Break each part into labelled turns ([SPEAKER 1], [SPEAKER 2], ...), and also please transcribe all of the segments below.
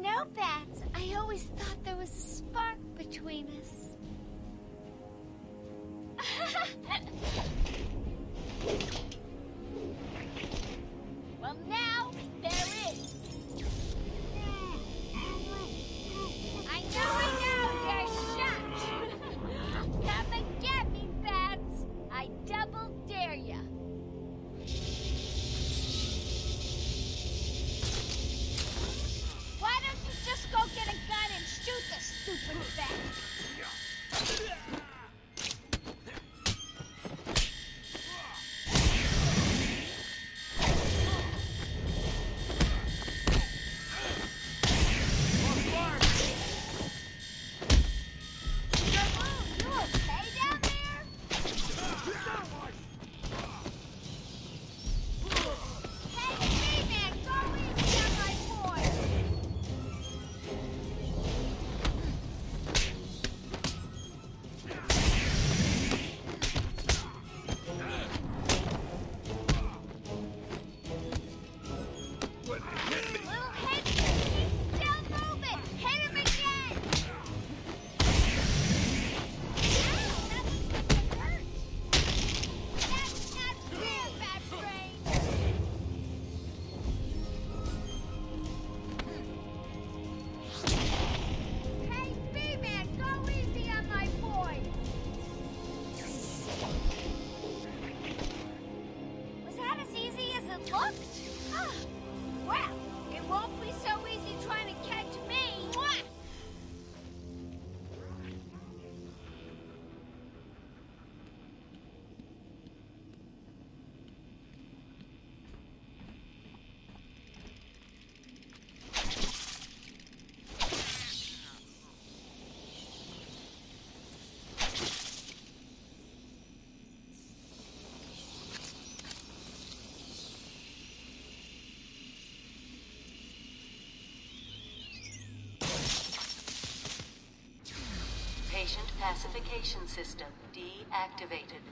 [SPEAKER 1] know, Bats, I always thought there was a spark between us.
[SPEAKER 2] Pacification system deactivated.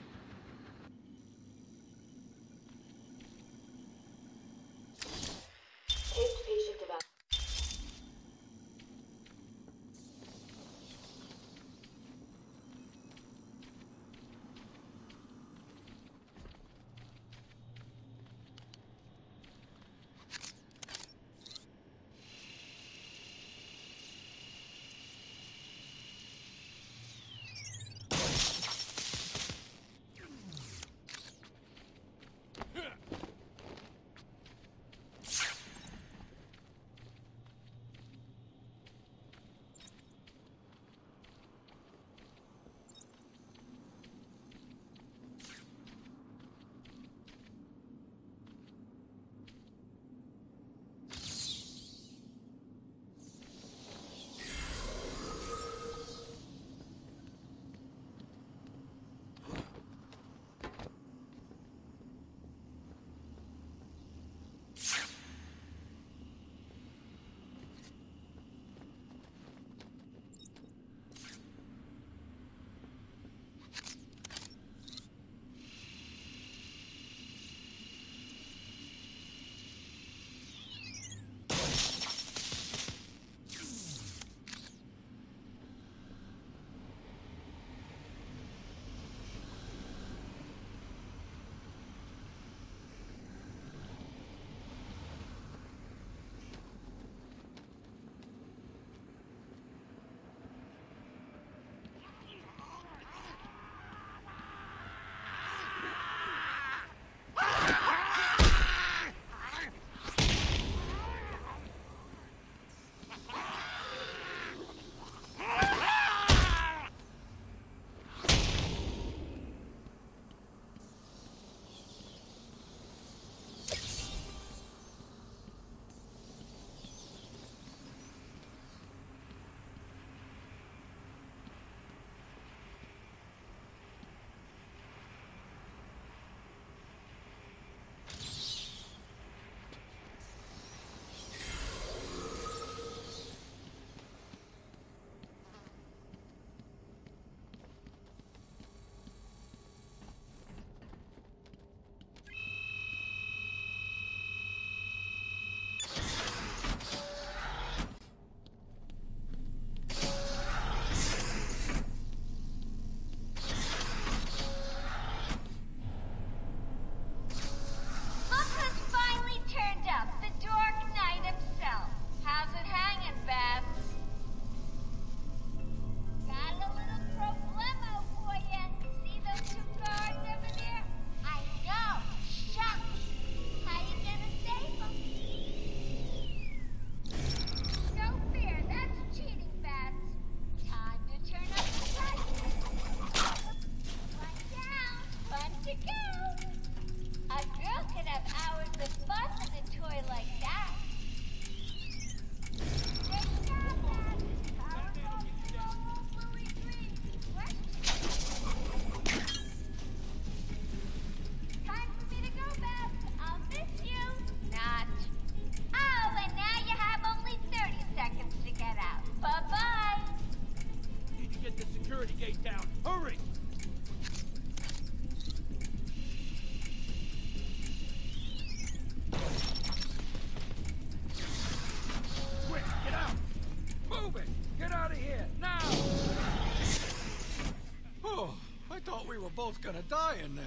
[SPEAKER 3] Both gonna die in there.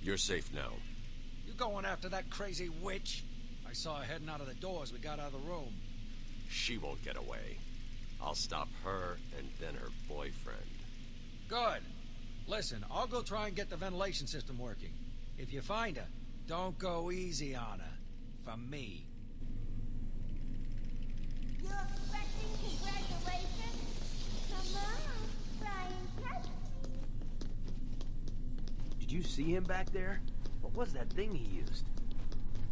[SPEAKER 4] You're safe now.
[SPEAKER 3] You going after that crazy witch? I saw her heading out of the door as we got out of the room.
[SPEAKER 4] She won't get away. I'll stop her and then her boyfriend.
[SPEAKER 3] Good. Listen, I'll go try and get the ventilation system working. If you find her, don't go easy on her. For me.
[SPEAKER 1] You expecting congratulations? Come on, try and catch me.
[SPEAKER 5] Did you see him back there? What was that thing he used?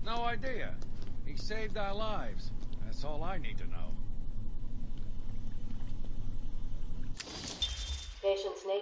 [SPEAKER 3] No idea. He saved our lives. That's all I need to know.
[SPEAKER 6] Patient's name.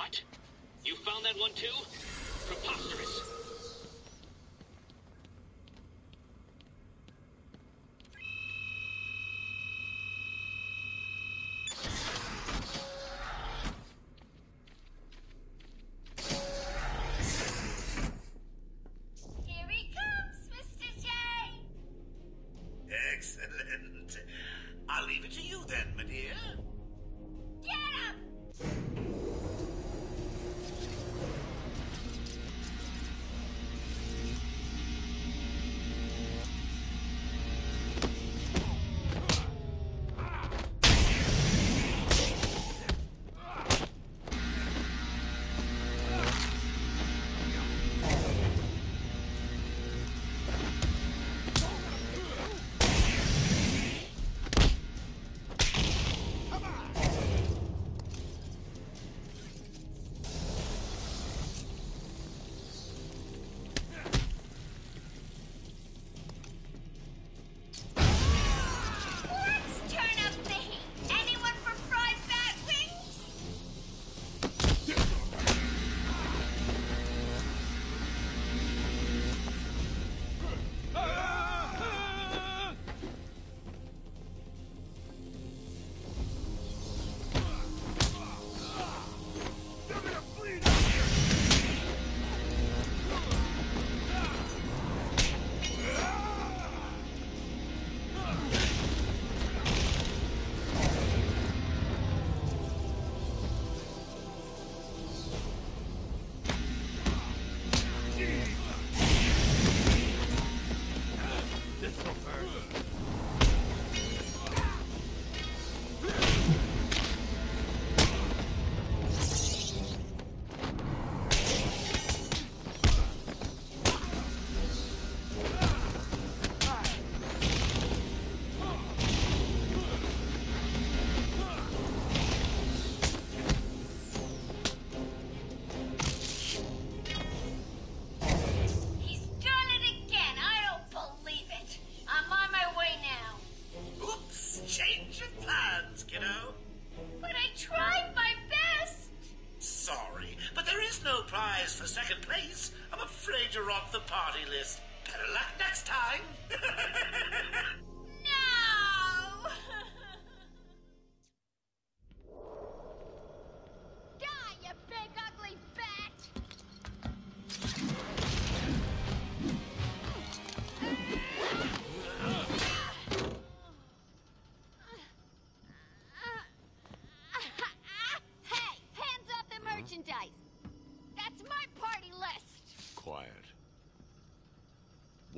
[SPEAKER 7] What? You found that one too? Preposterous.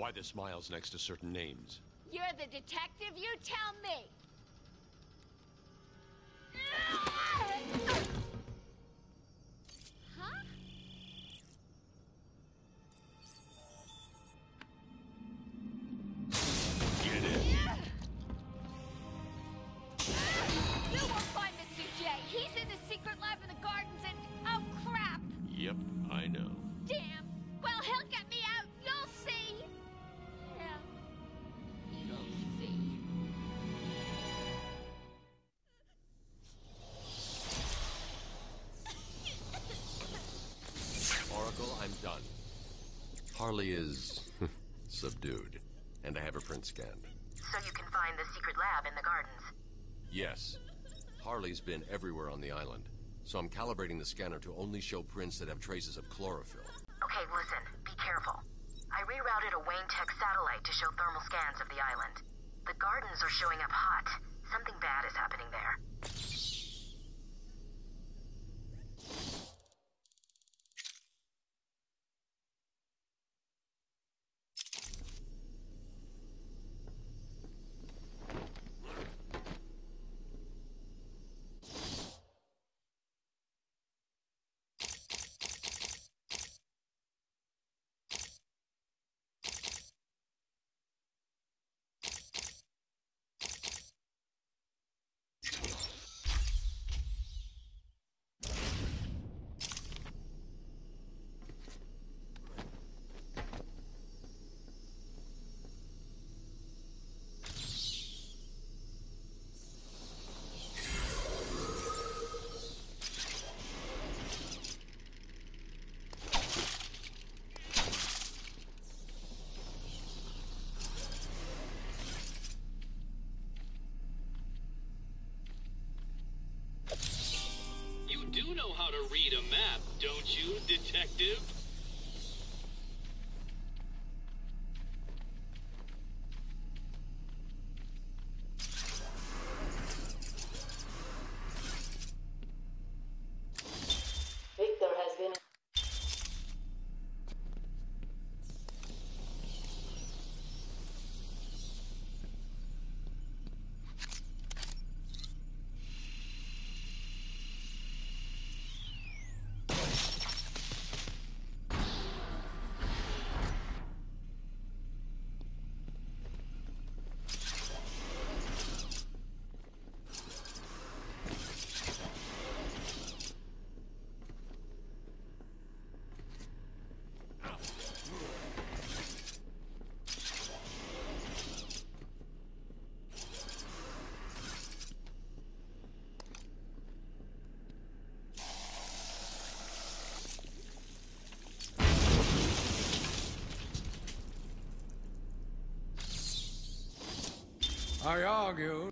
[SPEAKER 4] Why the smiles next to certain names?
[SPEAKER 1] You're the detective, you tell me!
[SPEAKER 4] Yes. Harley's been everywhere on the island, so I'm calibrating the scanner to only show prints that have traces of chlorophyll.
[SPEAKER 8] Okay, listen, be careful. I rerouted a Wayne Tech satellite to show thermal scans of the island. The gardens are showing up hot. Something bad is happening there.
[SPEAKER 2] active.
[SPEAKER 7] I argued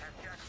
[SPEAKER 7] Objection.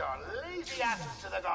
[SPEAKER 7] your lazy asses to the ground.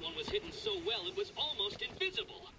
[SPEAKER 7] One was hidden so well it was almost invisible.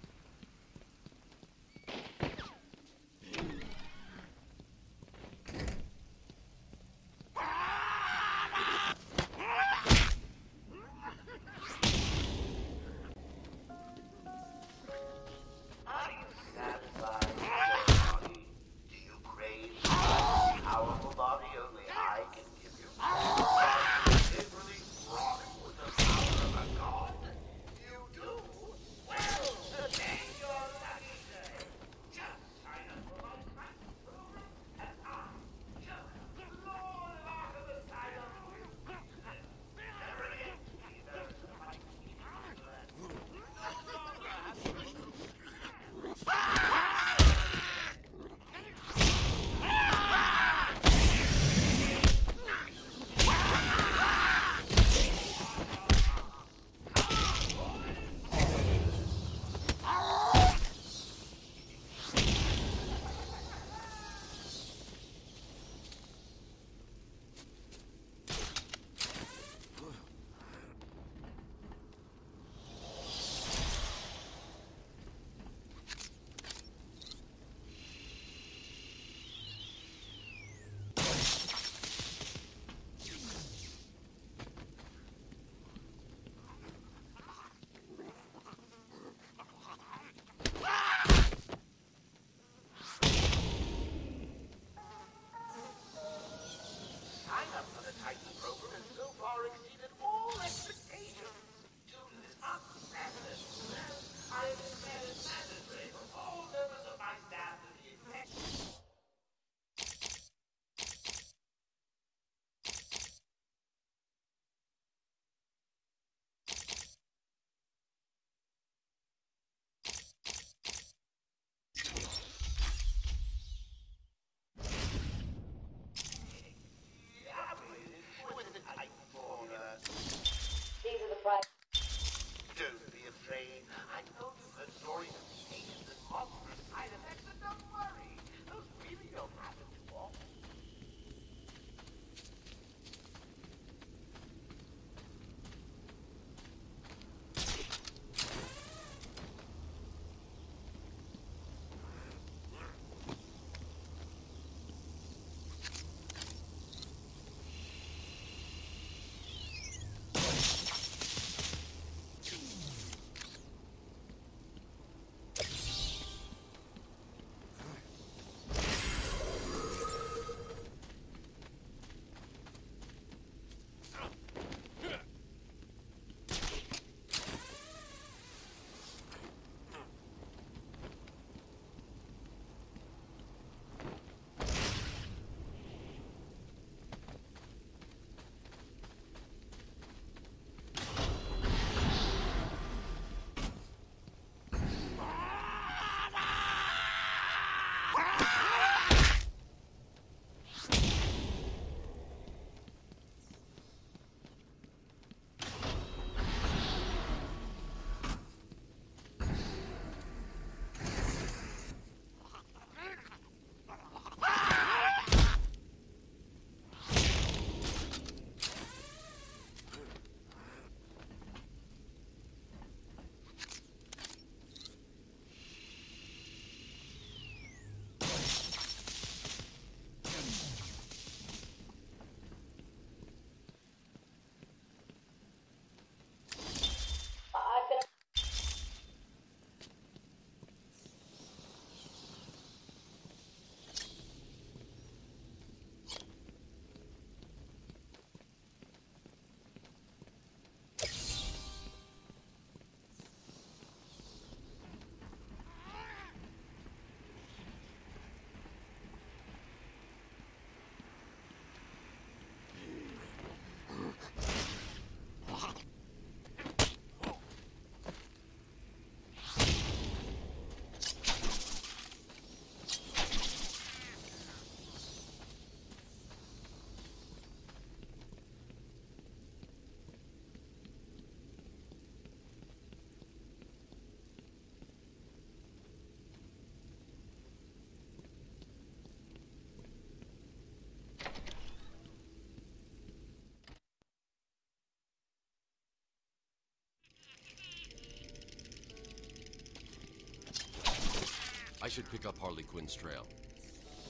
[SPEAKER 4] Should pick up Harley Quinn's trail.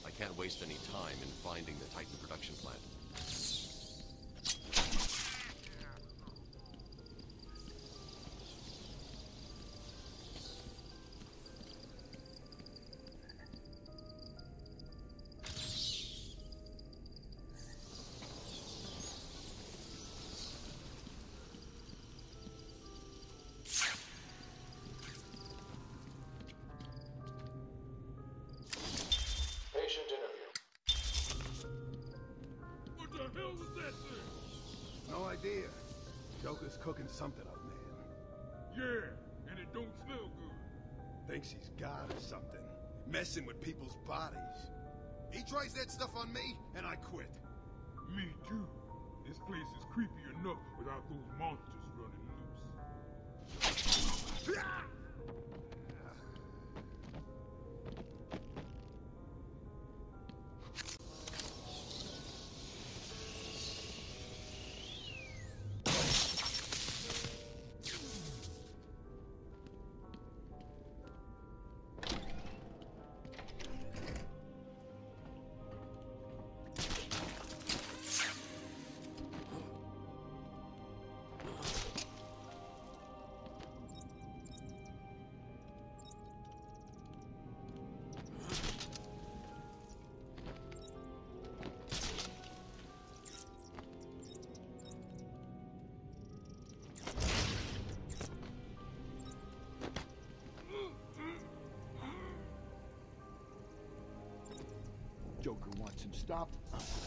[SPEAKER 4] I can't waste any time in finding the Titan production plant.
[SPEAKER 7] Joker's cooking something up, man.
[SPEAKER 5] Yeah, and it don't smell good.
[SPEAKER 7] Thinks he's God or something. Messing with people's bodies. He tries that stuff on me, and I quit.
[SPEAKER 5] Me too. This place is creepy enough without those monsters running loose.
[SPEAKER 7] Wants stopped.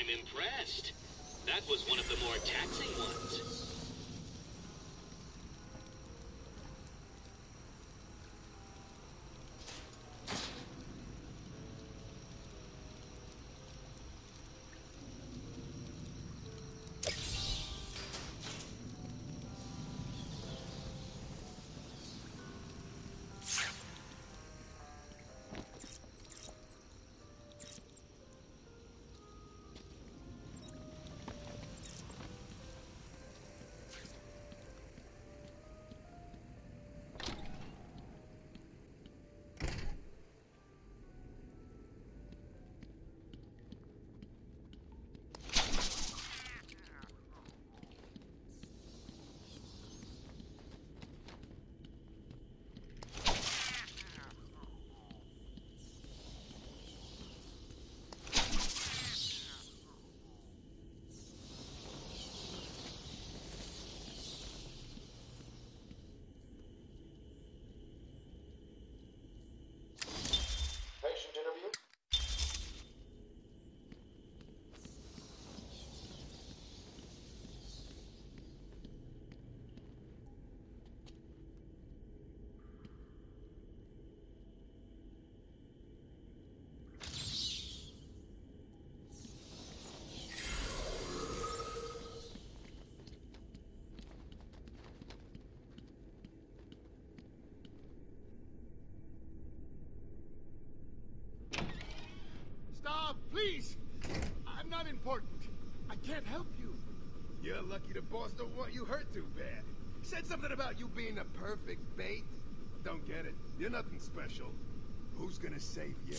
[SPEAKER 6] I'm impressed. That was one of the more taxing ones.
[SPEAKER 9] Stop, please! I'm not important. I can't help you. You're lucky the boss don't want you hurt too bad. Said something about you being the perfect bait. Don't get it. You're nothing special. Who's gonna save you?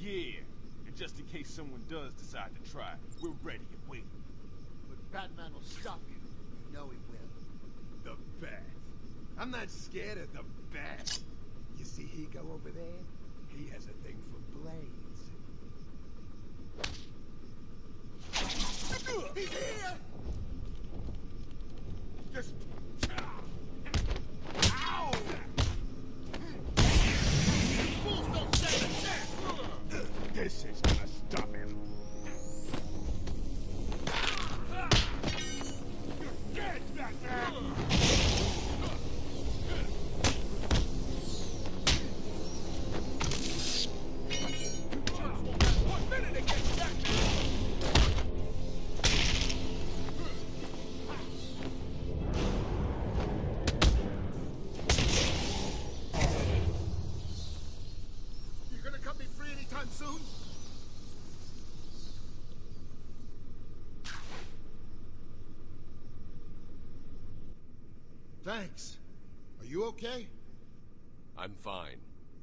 [SPEAKER 5] Yeah, and just in case someone does decide to try, we're ready and waiting.
[SPEAKER 9] But Batman will stop you. You know he will. The Bat. I'm not scared of the Bat. You see he go over there? He has a thing for blades. He's here! Thanks. Are you okay?
[SPEAKER 4] I'm fine.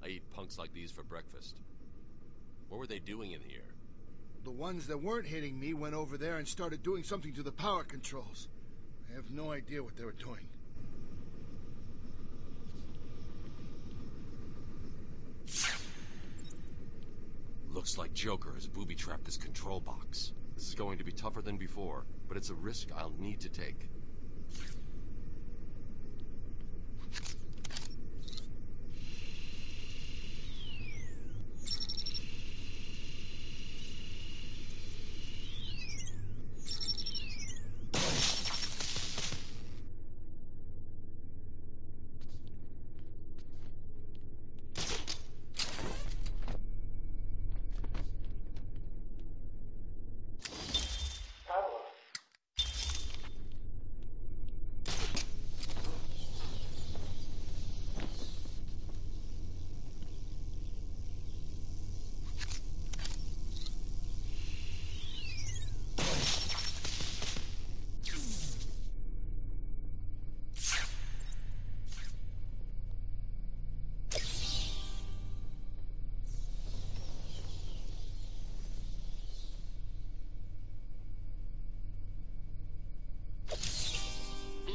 [SPEAKER 4] I eat punks like these for breakfast. What were they doing in here?
[SPEAKER 9] The ones that weren't hitting me went over there and started doing something to the power controls. I have no idea what they were doing.
[SPEAKER 4] Looks like Joker has booby-trapped this control box. This is going to be tougher than before, but it's a risk I'll need to take.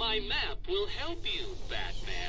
[SPEAKER 6] My map will help you, Batman.